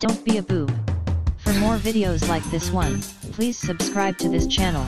Don't be a boob. For more videos like this one, please subscribe to this channel.